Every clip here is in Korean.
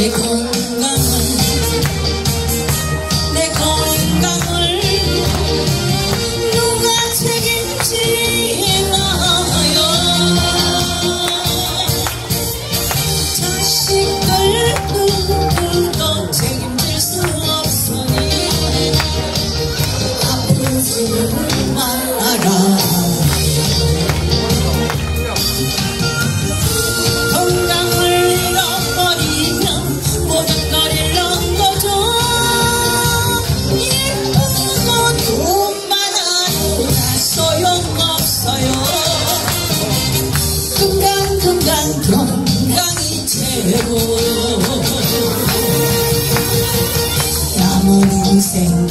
Big one. Music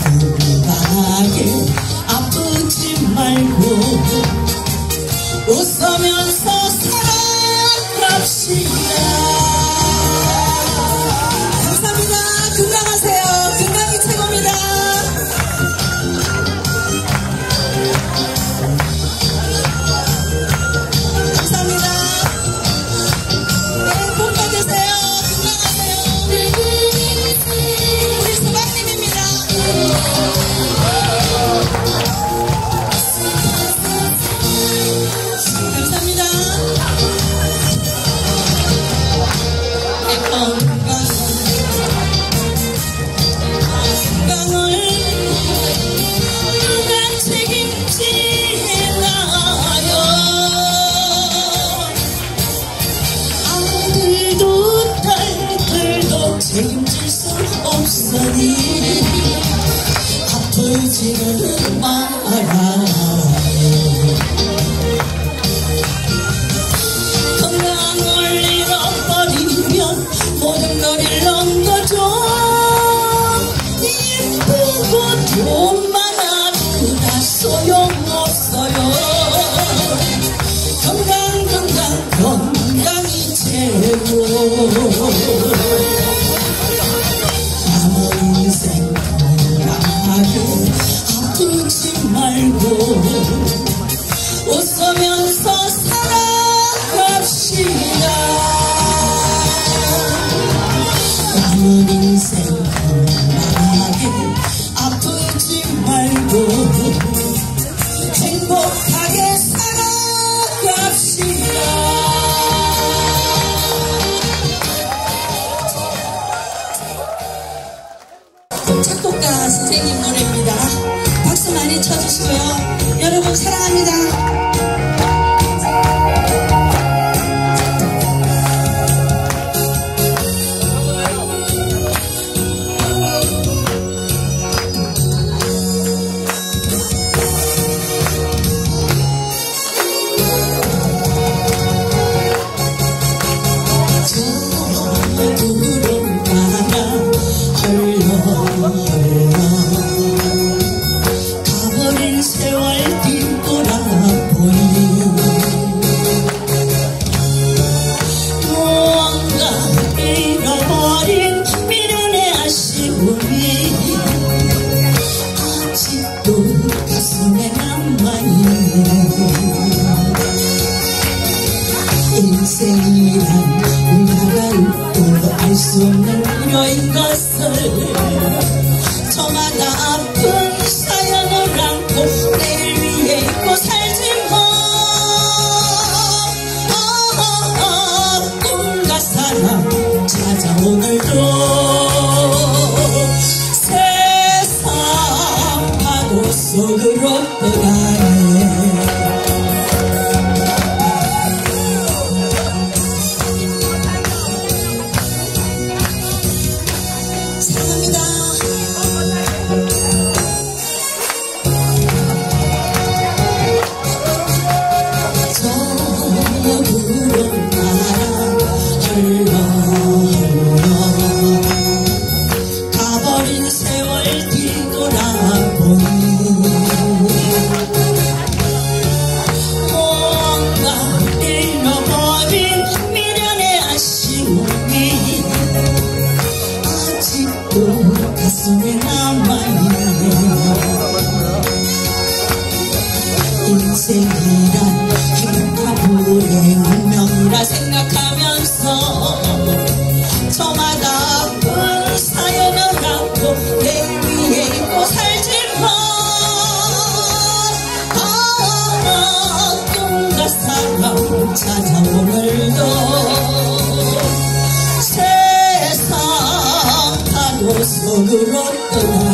울지는 말아요 건강을 잃어버리면 모든 걸 잃는 거죠 이쁘고 돈만 아무나 소용없어요 건강 건강 건강이 최고 인생이란 누가 웃고도 알 수 없는 우려인 것을 저마다 아픈 사연을 안고 내일 위해 있고 살지 뭐 꿈과 사랑 찾아오늘도 세상 파도 속으로 떠나 감사합니다. to be Let's go rock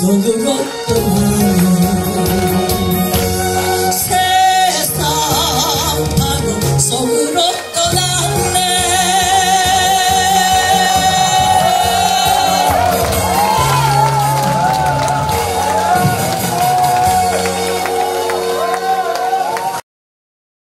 そのこと